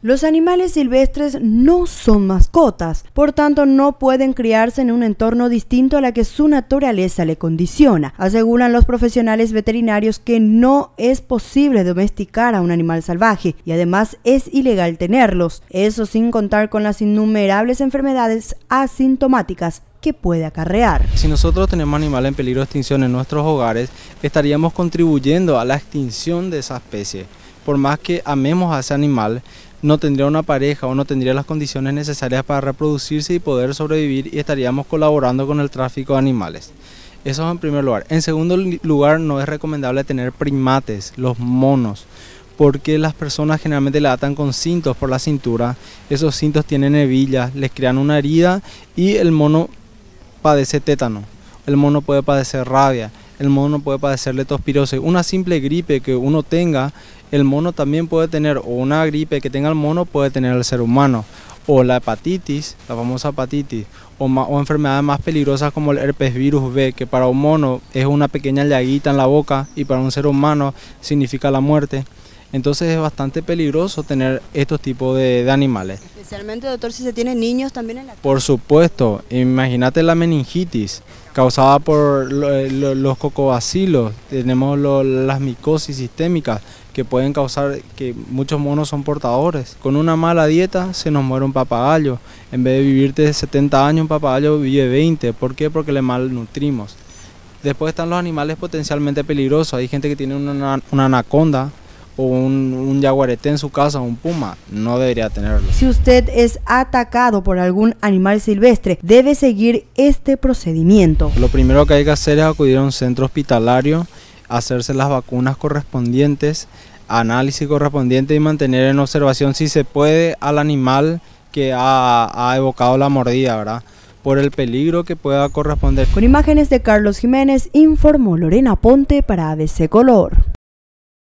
Los animales silvestres no son mascotas, por tanto no pueden criarse en un entorno distinto a la que su naturaleza le condiciona. Aseguran los profesionales veterinarios que no es posible domesticar a un animal salvaje y además es ilegal tenerlos, eso sin contar con las innumerables enfermedades asintomáticas que puede acarrear. Si nosotros tenemos animales en peligro de extinción en nuestros hogares, estaríamos contribuyendo a la extinción de esa especie. Por más que amemos a ese animal, no tendría una pareja o no tendría las condiciones necesarias para reproducirse y poder sobrevivir y estaríamos colaborando con el tráfico de animales. Eso es en primer lugar. En segundo lugar, no es recomendable tener primates, los monos, porque las personas generalmente le atan con cintos por la cintura. Esos cintos tienen hebillas, les crean una herida y el mono padece tétano, el mono puede padecer rabia, el mono puede padecer letospirosis. Una simple gripe que uno tenga, el mono también puede tener, o una gripe que tenga el mono puede tener el ser humano, o la hepatitis, la famosa hepatitis, o, o enfermedades más peligrosas como el herpes virus B, que para un mono es una pequeña llaguita en la boca y para un ser humano significa la muerte. Entonces es bastante peligroso tener estos tipos de, animales. Especialmente, doctor, si se tienen niños también en la Por supuesto, imagínate la meningitis causada por los cocobacilos, tenemos las micosis sistémicas que pueden causar que muchos monos son portadores. Con una mala dieta se nos muere un papagayo. En vez de vivirte 70 años, un papagayo vive 20. ¿Por qué? Porque le malnutrimos. Después están los animales potencialmente peligrosos. Hay gente que tiene una, una anaconda o un, un yaguareté en su casa, un puma, no debería tenerlo. Si usted es atacado por algún animal silvestre, debe seguir este procedimiento. Lo primero que hay que hacer es acudir a un centro hospitalario, hacerse las vacunas correspondientes, análisis correspondiente y mantener en observación si se puede al animal que ha, ha evocado la mordida, ¿verdad? por el peligro que pueda corresponder. Con imágenes de Carlos Jiménez, informó Lorena Ponte para ABC Color.